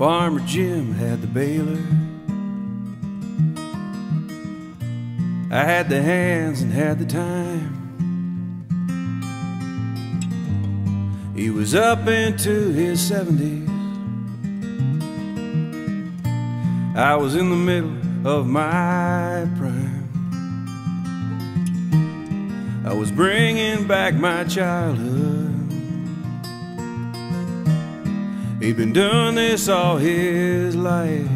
Farmer Jim had the baler. I had the hands and had the time. He was up into his 70s. I was in the middle of my prime. I was bringing back my childhood. He'd been doing this all his life.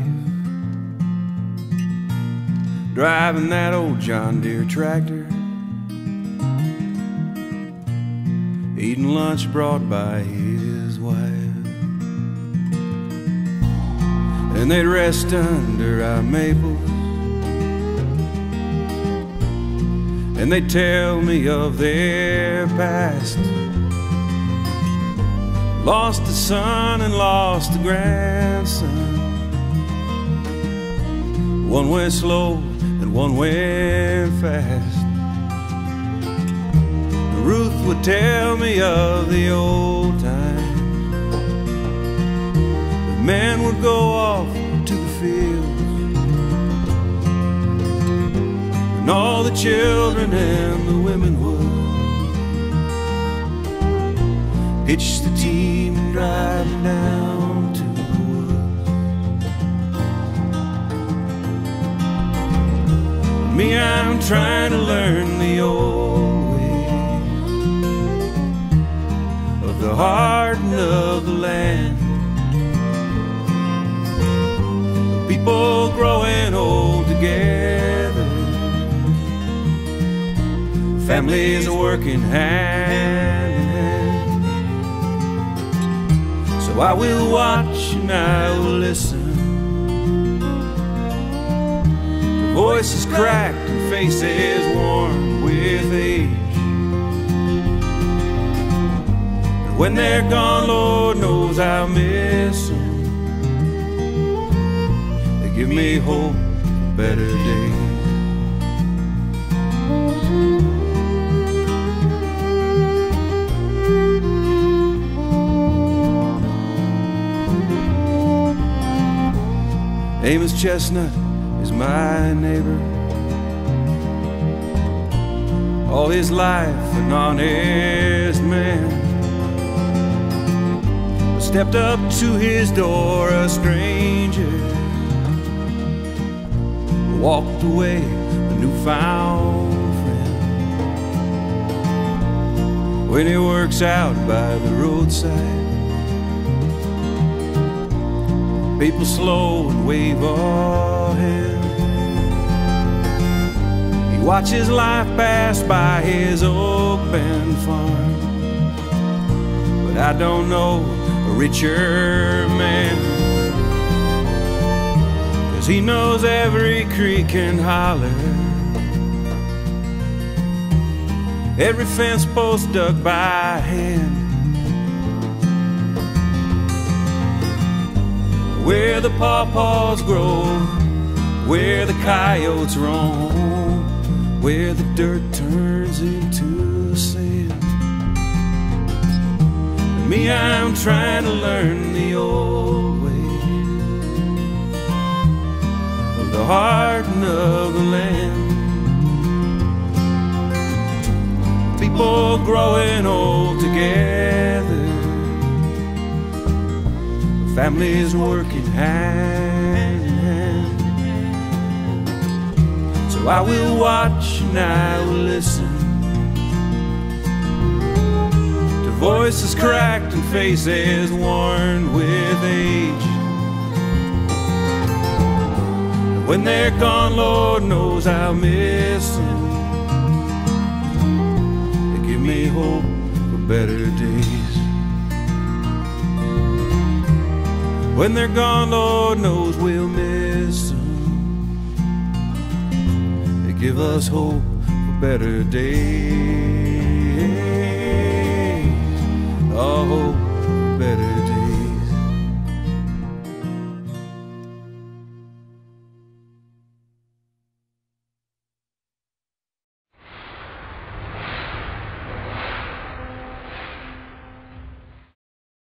Driving that old John Deere tractor. Eating lunch brought by his wife. And they'd rest under our maples. And they'd tell me of their past. Lost a son and lost a grandson. One went slow and one went fast. Ruth would tell me of the old times. The men would go off to the fields. And all the children and the women would hitch the team and drive down to the woods. Me, I'm trying to learn the old ways of the heart and of the land. People growing old together, families working hand I will watch and I will listen. The voices cracked and faces worn with age. And when they're gone, Lord knows I'll miss them. They give me hope better days. Amos Chestnut is my neighbor. All his life, an honest man. Stepped up to his door, a stranger. Walked away, a newfound friend. When he works out by the roadside. People slow and wave a hand. He watches life pass by his bend farm. But I don't know a richer man. Cause he knows every creek and holler. Every fence post dug by hand. Where the pawpaws grow, where the coyotes roam, where the dirt turns into sand. And me, I'm trying to learn the old way of the heart and of the land. People growing old together families working hand in hand. So I will watch and I will listen to voices cracked and faces worn with age. And when they're gone, Lord knows I'll miss them. They give me hope for better days. When they're gone, Lord knows we'll miss them. They give us hope for better days.